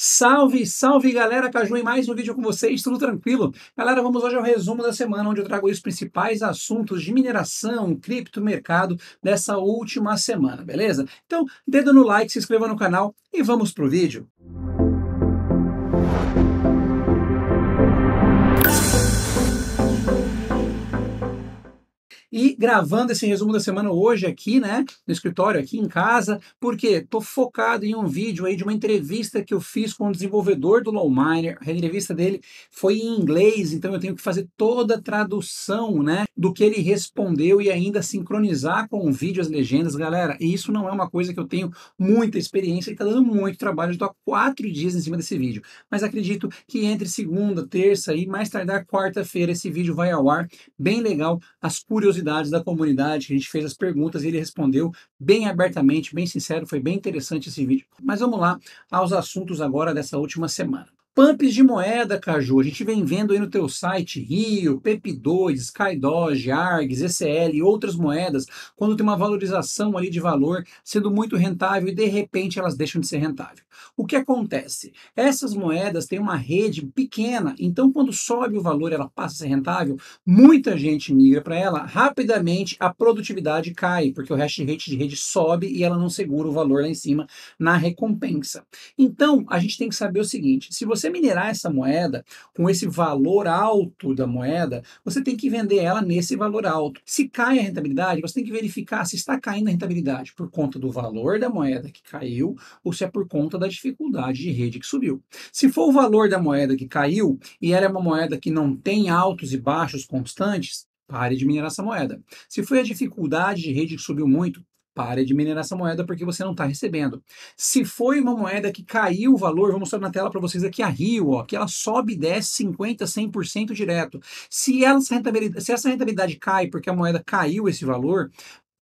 Salve, salve galera, Caju em mais um vídeo com vocês, tudo tranquilo? Galera, vamos hoje ao resumo da semana, onde eu trago os principais assuntos de mineração, cripto, mercado dessa última semana, beleza? Então, dedo no like, se inscreva no canal e vamos pro vídeo. E gravando esse resumo da semana hoje aqui, né, no escritório, aqui em casa, porque tô focado em um vídeo aí de uma entrevista que eu fiz com o desenvolvedor do Lowminer. A entrevista dele foi em inglês, então eu tenho que fazer toda a tradução, né, do que ele respondeu e ainda sincronizar com o vídeo as legendas, galera. E isso não é uma coisa que eu tenho muita experiência e tá dando muito trabalho. Eu há quatro dias em cima desse vídeo, mas acredito que entre segunda, terça e mais tardar quarta-feira esse vídeo vai ao ar. Bem legal, as curiosidades curiosidades da comunidade, que a gente fez as perguntas e ele respondeu bem abertamente, bem sincero, foi bem interessante esse vídeo. Mas vamos lá aos assuntos agora dessa última semana. Pumps de moeda, Caju, a gente vem vendo aí no teu site Rio, PEP2, SkyDoge, ARGS, ECL e outras moedas, quando tem uma valorização ali de valor sendo muito rentável e de repente elas deixam de ser rentável. O que acontece? Essas moedas têm uma rede pequena, então quando sobe o valor ela passa a ser rentável, muita gente migra para ela, rapidamente a produtividade cai, porque o hash rate de rede sobe e ela não segura o valor lá em cima na recompensa. Então, a gente tem que saber o seguinte, se você você minerar essa moeda com esse valor alto da moeda, você tem que vender ela nesse valor alto. Se cai a rentabilidade, você tem que verificar se está caindo a rentabilidade por conta do valor da moeda que caiu ou se é por conta da dificuldade de rede que subiu. Se for o valor da moeda que caiu e ela é uma moeda que não tem altos e baixos constantes, pare de minerar essa moeda. Se foi a dificuldade de rede que subiu muito, pare de minerar essa moeda porque você não está recebendo. Se foi uma moeda que caiu o valor, vou mostrar na tela para vocês aqui a Rio, ó, que ela sobe e desce 50, 100% direto. Se, se essa rentabilidade cai porque a moeda caiu esse valor,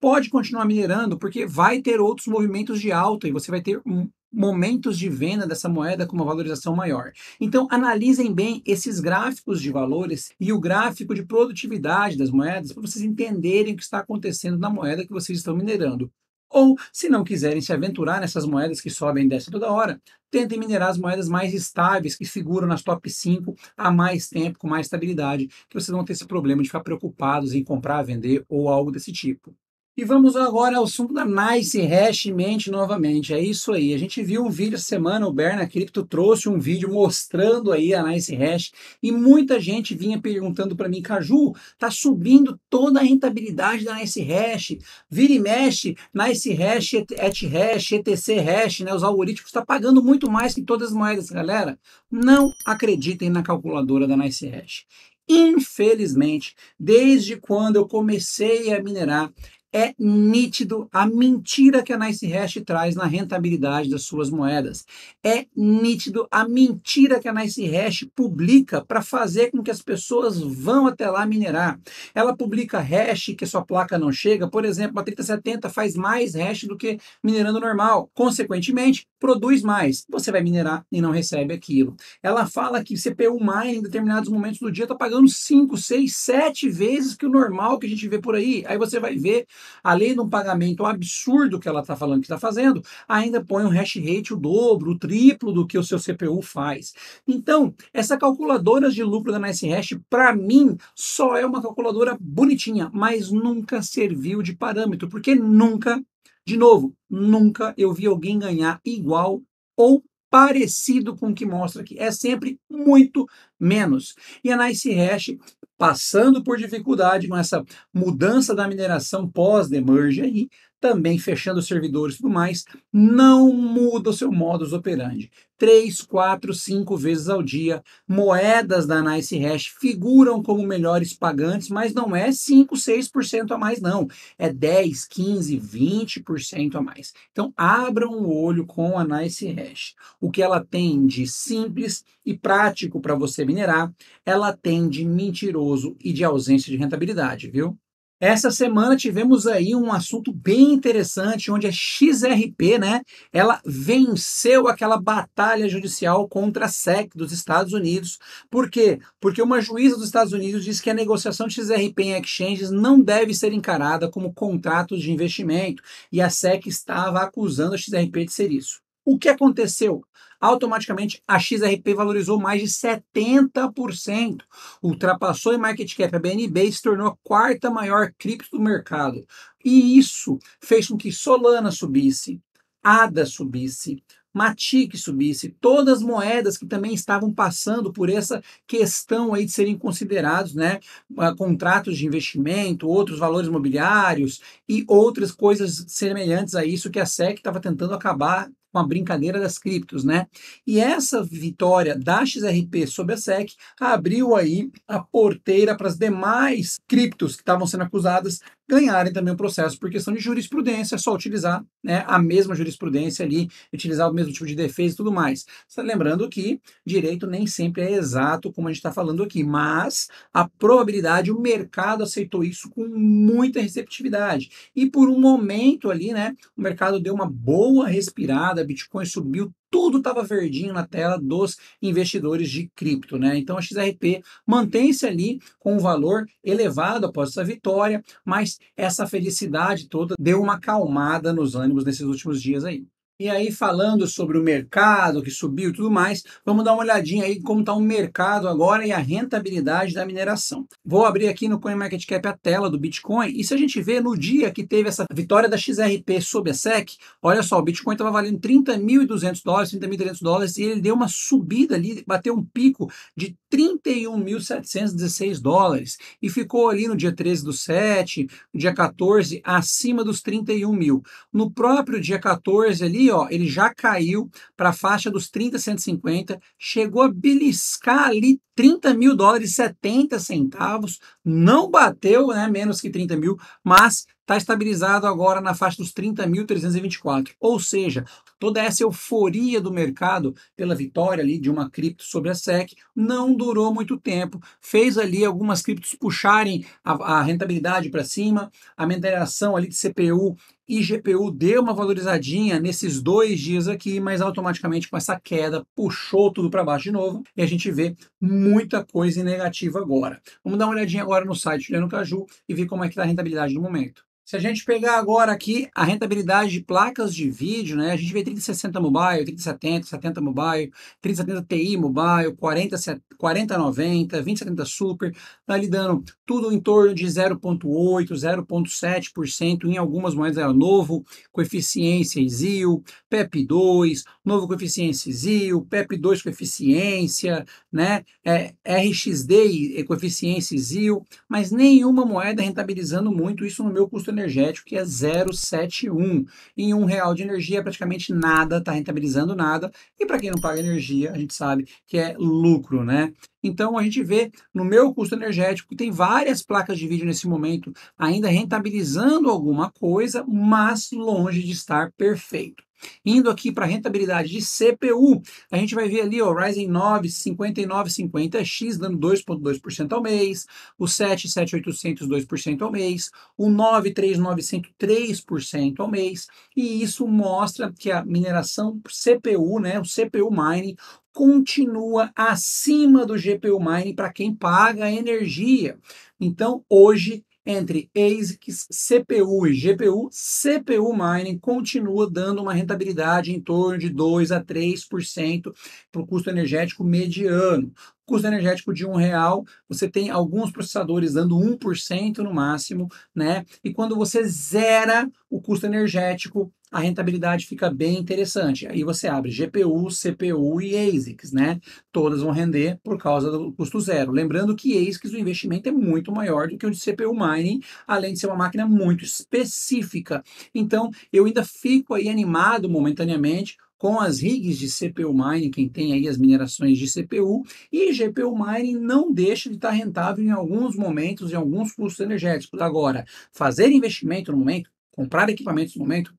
pode continuar minerando porque vai ter outros movimentos de alta e você vai ter um, momentos de venda dessa moeda com uma valorização maior. Então, analisem bem esses gráficos de valores e o gráfico de produtividade das moedas para vocês entenderem o que está acontecendo na moeda que vocês estão minerando. Ou, se não quiserem se aventurar nessas moedas que sobem e descem toda hora, tentem minerar as moedas mais estáveis, que figuram nas top 5 há mais tempo, com mais estabilidade, que vocês vão ter esse problema de ficar preocupados em comprar, vender ou algo desse tipo. E vamos agora ao assunto da Nice Hash Mente novamente. É isso aí. A gente viu um vídeo semana, o Berna Crypto trouxe um vídeo mostrando aí a Nice Hash e muita gente vinha perguntando para mim, Caju, tá subindo toda a rentabilidade da Nice Hash. Vira e mexe, Nice Hash, ET Hash, ETC Hash, né? Os algoritmos está pagando muito mais que todas as moedas, galera. Não acreditem na calculadora da Nice Hash. Infelizmente, desde quando eu comecei a minerar, é nítido a mentira que a Nice Hash traz na rentabilidade das suas moedas. É nítido a mentira que a Nice Hash publica para fazer com que as pessoas vão até lá minerar. Ela publica hash que sua placa não chega, por exemplo, a 3070 faz mais hash do que minerando normal. Consequentemente, produz mais. Você vai minerar e não recebe aquilo. Ela fala que CPU mine em determinados momentos do dia está pagando 5, 6, 7 vezes que o normal que a gente vê por aí. Aí você vai ver além de um pagamento absurdo que ela está falando que está fazendo, ainda põe um hash rate o dobro, o triplo do que o seu CPU faz. Então, essa calculadora de lucro da Nice Hash, para mim, só é uma calculadora bonitinha, mas nunca serviu de parâmetro, porque nunca, de novo, nunca eu vi alguém ganhar igual ou parecido com o que mostra aqui. É sempre muito menos. E a Nice Hash passando por dificuldade com essa mudança da mineração pós-demerge aí, também fechando os servidores e tudo mais, não muda o seu modus operandi. 3, 4, 5 vezes ao dia, moedas da Nice Hash figuram como melhores pagantes, mas não é 5, 6% a mais, não. É 10, 15, 20% a mais. Então, abram o olho com a Nice Hash. O que ela tem de simples e prático para você minerar, ela tem de mentiroso e de ausência de rentabilidade, viu? Essa semana tivemos aí um assunto bem interessante, onde a XRP, né, ela venceu aquela batalha judicial contra a SEC dos Estados Unidos. Por quê? Porque uma juíza dos Estados Unidos disse que a negociação de XRP em exchanges não deve ser encarada como contratos de investimento, e a SEC estava acusando a XRP de ser isso. O que aconteceu? Automaticamente a XRP valorizou mais de 70%, ultrapassou em market cap a BNB e se tornou a quarta maior cripto do mercado. E isso fez com que Solana subisse, ADA subisse, Matic subisse, todas as moedas que também estavam passando por essa questão aí de serem considerados, né, ah, contratos de investimento, outros valores imobiliários e outras coisas semelhantes a isso que a SEC estava tentando acabar com a brincadeira das criptos, né? E essa vitória da XRP sobre a SEC abriu aí a porteira para as demais criptos que estavam sendo acusadas ganharem também o processo por questão de jurisprudência, é só utilizar né, a mesma jurisprudência ali, utilizar o mesmo tipo de defesa e tudo mais. Lembrando que direito nem sempre é exato, como a gente está falando aqui, mas a probabilidade, o mercado aceitou isso com muita receptividade. E por um momento ali, né, o mercado deu uma boa respirada, Bitcoin subiu tudo estava verdinho na tela dos investidores de cripto, né? Então a XRP mantém-se ali com um valor elevado após essa vitória, mas essa felicidade toda deu uma acalmada nos ânimos nesses últimos dias aí. E aí, falando sobre o mercado que subiu e tudo mais, vamos dar uma olhadinha aí como está o mercado agora e a rentabilidade da mineração. Vou abrir aqui no CoinMarketCap a tela do Bitcoin e se a gente vê no dia que teve essa vitória da XRP sobre a SEC, olha só, o Bitcoin estava valendo 30.200 dólares, 30.300 dólares e ele deu uma subida ali, bateu um pico de 31.716 dólares e ficou ali no dia 13 do 7, no dia 14, acima dos 31 mil. No próprio dia 14 ali, ó, ele já caiu para a faixa dos 30, 150, chegou a beliscar ali 30 mil dólares e 70 centavos, não bateu né, menos que 30 mil, mas está estabilizado agora na faixa dos 30.324. Ou seja, toda essa euforia do mercado pela vitória ali de uma cripto sobre a SEC não durou muito tempo. Fez ali algumas criptos puxarem a, a rentabilidade para cima, a mineração ali de CPU e GPU deu uma valorizadinha nesses dois dias aqui, mas automaticamente com essa queda puxou tudo para baixo de novo e a gente vê muita coisa negativa agora. Vamos dar uma olhadinha agora no site Juliano Caju e ver como é que está a rentabilidade no momento. Se a gente pegar agora aqui a rentabilidade de placas de vídeo, né? A gente vê 3060 mobile, 3070, 70 mobile, 3070 Ti mobile, 40, 4090, 2070 super, tá ali dando tudo em torno de 0.8, 0.7% em algumas moedas, é novo coeficiência ZIL, PEP2, novo coeficiência ZIL, PEP2 coeficiência, né? É, RXD coeficiência ZIL, mas nenhuma moeda rentabilizando muito isso no meu custo energético, que é 0,71. Em um real de energia, praticamente nada está rentabilizando nada. E para quem não paga energia, a gente sabe que é lucro, né? Então a gente vê no meu custo energético que tem várias placas de vídeo nesse momento ainda rentabilizando alguma coisa, mas longe de estar perfeito. Indo aqui para a rentabilidade de CPU, a gente vai ver ali o Ryzen 9 5950X dando 2,2% ao mês, o 7 7800 2% ao mês, o 9 3900 3% ao mês, e isso mostra que a mineração CPU, né, o CPU mining, continua acima do GPU mining para quem paga a energia. Então, hoje entre ASICs, CPU e GPU, CPU mining continua dando uma rentabilidade em torno de 2 a 3% para o custo energético mediano. Custo energético de um real, você tem alguns processadores dando 1% no máximo, né? E quando você zera o custo energético, a rentabilidade fica bem interessante. Aí você abre GPU, CPU e ASICs, né? Todas vão render por causa do custo zero. Lembrando que ASICs o investimento é muito maior do que o de CPU mining, além de ser uma máquina muito específica. Então, eu ainda fico aí animado momentaneamente com as rigs de CPU mining, quem tem aí as minerações de CPU, e GPU mining não deixa de estar rentável em alguns momentos, em alguns custos energéticos. Agora, fazer investimento no momento, comprar equipamentos no momento,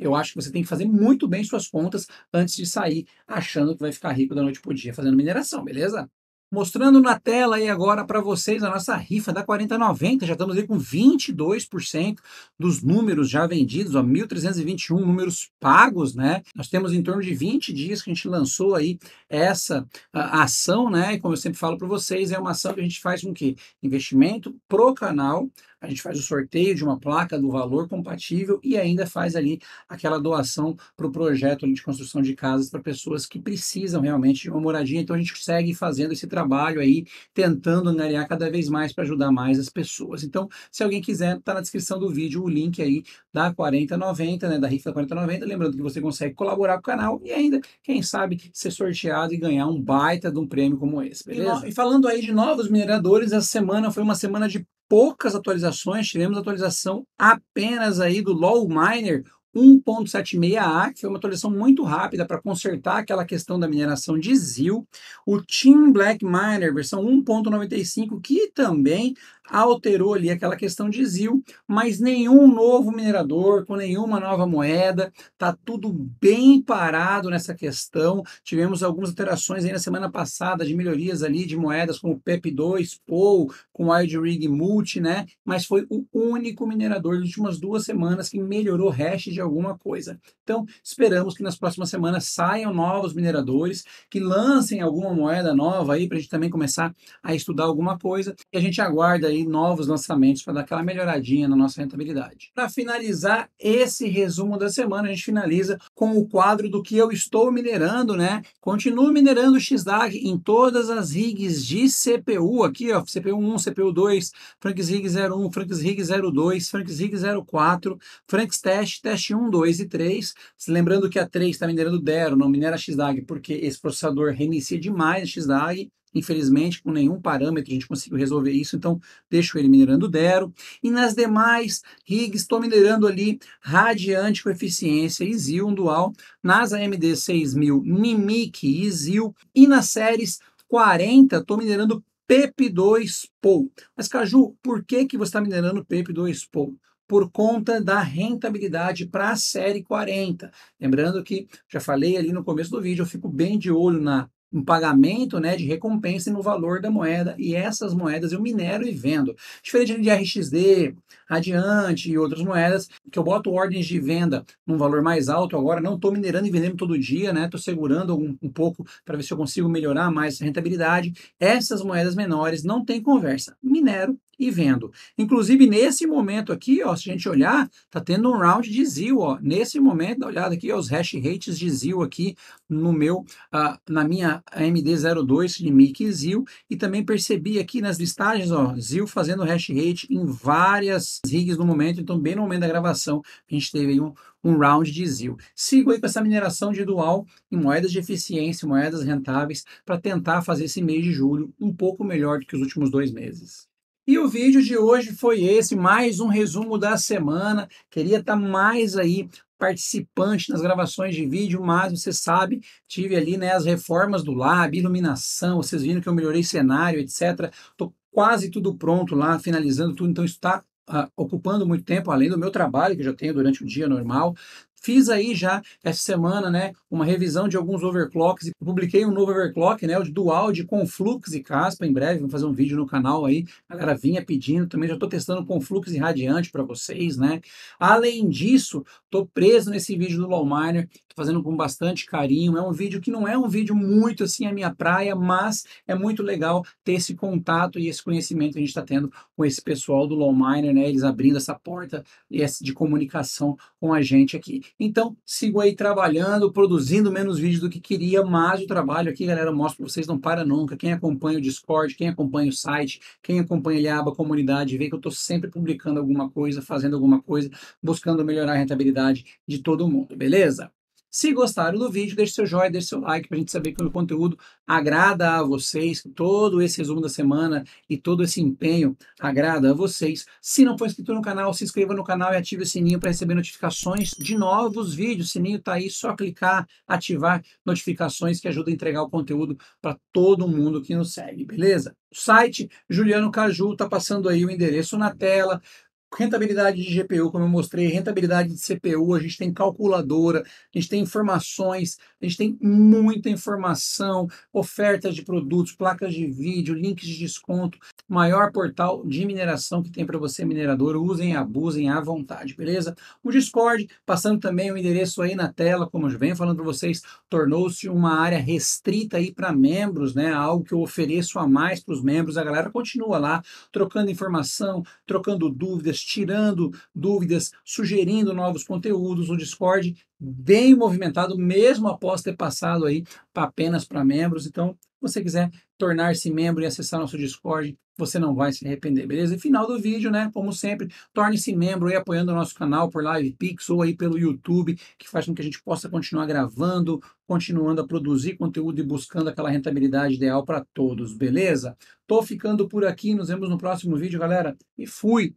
eu acho que você tem que fazer muito bem suas contas antes de sair achando que vai ficar rico da noite para o dia fazendo mineração, beleza? Mostrando na tela aí agora para vocês a nossa rifa da 4090, já estamos aí com 22% dos números já vendidos, ó, 1.321 números pagos, né? Nós temos em torno de 20 dias que a gente lançou aí essa a, ação, né? E como eu sempre falo para vocês, é uma ação que a gente faz com que investimento pro canal, a gente faz o sorteio de uma placa do valor compatível e ainda faz ali aquela doação para o projeto de construção de casas para pessoas que precisam realmente de uma moradia. Então a gente segue fazendo esse trabalho aí, tentando angariar cada vez mais para ajudar mais as pessoas. Então, se alguém quiser, está na descrição do vídeo o link aí da 4090, né, da rifa 4090. Lembrando que você consegue colaborar com o canal e ainda, quem sabe, ser sorteado e ganhar um baita de um prêmio como esse, beleza? E, e falando aí de novos mineradores, essa semana foi uma semana de poucas atualizações, tivemos atualização apenas aí do LOL Miner 1.76A, que foi uma atualização muito rápida para consertar aquela questão da mineração de ZIL, o Team Black Miner versão 1.95, que também alterou ali aquela questão de ZIL, mas nenhum novo minerador com nenhuma nova moeda, tá tudo bem parado nessa questão. Tivemos algumas alterações aí na semana passada de melhorias ali de moedas como PEP2, POU, com Wild Rig Multi, né? Mas foi o único minerador das últimas duas semanas que melhorou hash de alguma coisa. Então, esperamos que nas próximas semanas saiam novos mineradores, que lancem alguma moeda nova aí para a gente também começar a estudar alguma coisa. E a gente aguarda aí novos lançamentos para dar aquela melhoradinha na nossa rentabilidade. Para finalizar esse resumo da semana, a gente finaliza com o quadro do que eu estou minerando, né? Continuo minerando o XDAG em todas as rigs de CPU aqui, ó, CPU 1, CPU 2, Franks Rig 01, Franks Rig 02, Franks Rig 04, Franks Test, Test 1, 2 e 3. Lembrando que a 3 está minerando Dero, não minera XDAG, porque esse processador reinicia demais a XDAG Infelizmente, com nenhum parâmetro a gente conseguiu resolver isso, então deixo ele minerando Dero. E nas demais rigs, estou minerando ali Radiante com eficiência e Zil dual. Nas AMD 6000, Nimic e Zil. E nas séries 40, estou minerando PEP2 POU. Mas, Caju, por que, que você está minerando PEP2 POU? por conta da rentabilidade para a série 40. Lembrando que já falei ali no começo do vídeo, eu fico bem de olho na um pagamento né, de recompensa no valor da moeda, e essas moedas eu minero e vendo. Diferente de RXD, Adiante e outras moedas, que eu boto ordens de venda num valor mais alto agora, não estou minerando e vendendo todo dia, né? Estou segurando um, um pouco para ver se eu consigo melhorar mais a rentabilidade. Essas moedas menores não tem conversa. Minero e vendo. Inclusive, nesse momento aqui, ó, se a gente olhar, tá tendo um round de ZIL, ó. Nesse momento, dá uma olhada aqui, ó, os hash rates de ZIL aqui no meu, uh, na minha AMD02 de MIC ZIL, e também percebi aqui nas listagens, ó, ZIL fazendo hash rate em várias rigs no momento, então bem no momento da gravação, a gente teve aí um, um round de ZIL. Sigo aí com essa mineração de dual em moedas de eficiência, moedas rentáveis, para tentar fazer esse mês de julho um pouco melhor do que os últimos dois meses. E o vídeo de hoje foi esse, mais um resumo da semana. Queria estar mais aí participante nas gravações de vídeo, mas você sabe, tive ali né, as reformas do lab, iluminação, vocês viram que eu melhorei cenário, etc. Estou quase tudo pronto lá, finalizando tudo, então está Uh, ocupando muito tempo, além do meu trabalho, que eu já tenho durante o dia normal. Fiz aí já essa semana, né, uma revisão de alguns overclocks e publiquei um novo overclock, né, o dual de Conflux e Caspa. Em breve vamos fazer um vídeo no canal aí. A galera vinha pedindo, também já estou testando Conflux e Radiante para vocês, né? Além disso, estou preso nesse vídeo do Lawminer, fazendo com bastante carinho. É um vídeo que não é um vídeo muito assim a minha praia, mas é muito legal ter esse contato e esse conhecimento que a gente está tendo com esse pessoal do Lawminer, né? Eles abrindo essa porta de comunicação com a gente aqui. Então, sigo aí trabalhando, produzindo menos vídeos do que queria, mas o trabalho aqui, galera, eu mostro para vocês, não para nunca. Quem acompanha o Discord, quem acompanha o site, quem acompanha a aba comunidade, vê que eu estou sempre publicando alguma coisa, fazendo alguma coisa, buscando melhorar a rentabilidade de todo mundo, beleza? Se gostaram do vídeo, deixe seu joinha, deixe seu like para a gente saber que o conteúdo agrada a vocês, todo esse resumo da semana e todo esse empenho agrada a vocês. Se não for inscrito no canal, se inscreva no canal e ative o sininho para receber notificações de novos vídeos. O sininho está aí, só clicar, ativar notificações que ajuda a entregar o conteúdo para todo mundo que nos segue, beleza? O site Juliano Caju está passando aí o endereço na tela rentabilidade de GPU, como eu mostrei, rentabilidade de CPU, a gente tem calculadora, a gente tem informações, a gente tem muita informação, ofertas de produtos, placas de vídeo, links de desconto, maior portal de mineração que tem para você, minerador, usem, abusem à vontade, beleza? O Discord, passando também o endereço aí na tela, como eu venho falando para vocês, tornou-se uma área restrita aí para membros, né? Algo que eu ofereço a mais para os membros, a galera continua lá, trocando informação, trocando dúvidas, tirando dúvidas, sugerindo novos conteúdos. O Discord bem movimentado, mesmo após ter passado aí apenas para membros. Então, se você quiser tornar-se membro e acessar nosso Discord, você não vai se arrepender, beleza? E final do vídeo, né? Como sempre, torne-se membro aí apoiando o nosso canal por Live Pix ou aí pelo YouTube, que faz com que a gente possa continuar gravando, continuando a produzir conteúdo e buscando aquela rentabilidade ideal para todos, beleza? Tô ficando por aqui, nos vemos no próximo vídeo, galera, e fui!